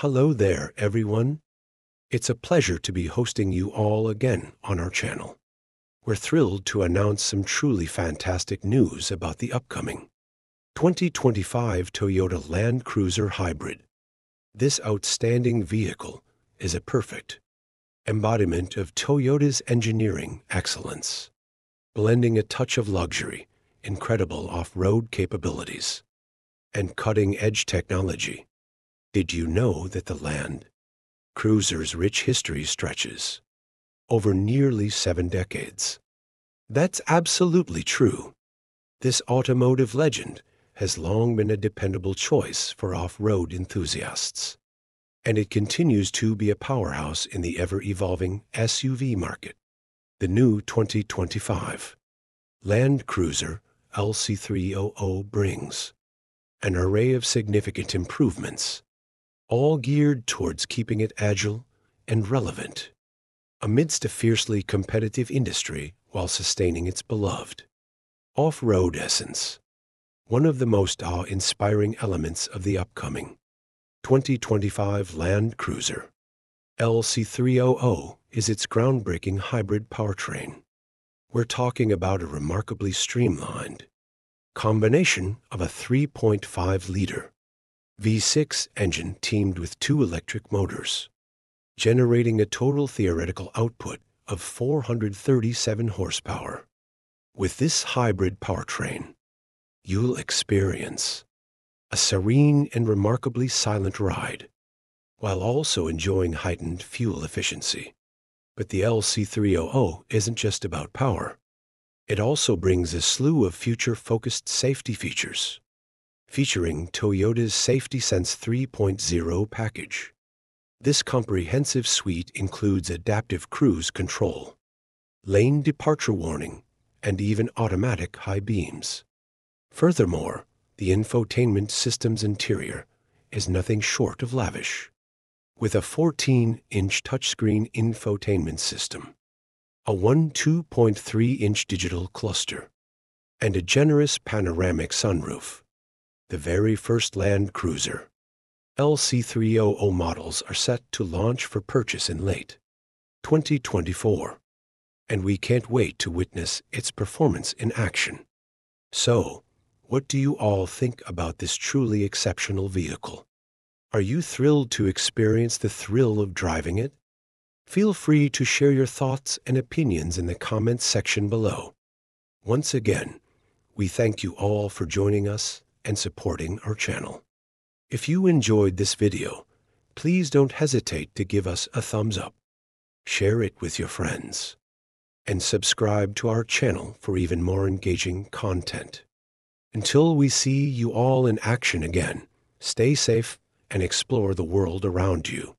Hello there, everyone. It's a pleasure to be hosting you all again on our channel. We're thrilled to announce some truly fantastic news about the upcoming 2025 Toyota Land Cruiser Hybrid. This outstanding vehicle is a perfect embodiment of Toyota's engineering excellence, blending a touch of luxury, incredible off-road capabilities, and cutting-edge technology. Did you know that the Land Cruiser's rich history stretches over nearly seven decades? That's absolutely true. This automotive legend has long been a dependable choice for off-road enthusiasts, and it continues to be a powerhouse in the ever-evolving SUV market. The new 2025 Land Cruiser LC300 brings an array of significant improvements all geared towards keeping it agile and relevant amidst a fiercely competitive industry while sustaining its beloved off-road essence. One of the most awe-inspiring elements of the upcoming 2025 Land Cruiser LC300 is its groundbreaking hybrid powertrain. We're talking about a remarkably streamlined combination of a 3.5-liter V6 engine teamed with two electric motors, generating a total theoretical output of 437 horsepower. With this hybrid powertrain, you'll experience a serene and remarkably silent ride, while also enjoying heightened fuel efficiency. But the LC300 isn't just about power. It also brings a slew of future-focused safety features featuring Toyota's Safety Sense 3.0 package. This comprehensive suite includes adaptive cruise control, lane departure warning, and even automatic high beams. Furthermore, the infotainment system's interior is nothing short of lavish. With a 14-inch touchscreen infotainment system, a 1 2.3-inch digital cluster, and a generous panoramic sunroof, the very first Land Cruiser. LC300 models are set to launch for purchase in late 2024, and we can't wait to witness its performance in action. So, what do you all think about this truly exceptional vehicle? Are you thrilled to experience the thrill of driving it? Feel free to share your thoughts and opinions in the comments section below. Once again, we thank you all for joining us and supporting our channel. If you enjoyed this video, please don't hesitate to give us a thumbs up, share it with your friends, and subscribe to our channel for even more engaging content. Until we see you all in action again, stay safe and explore the world around you.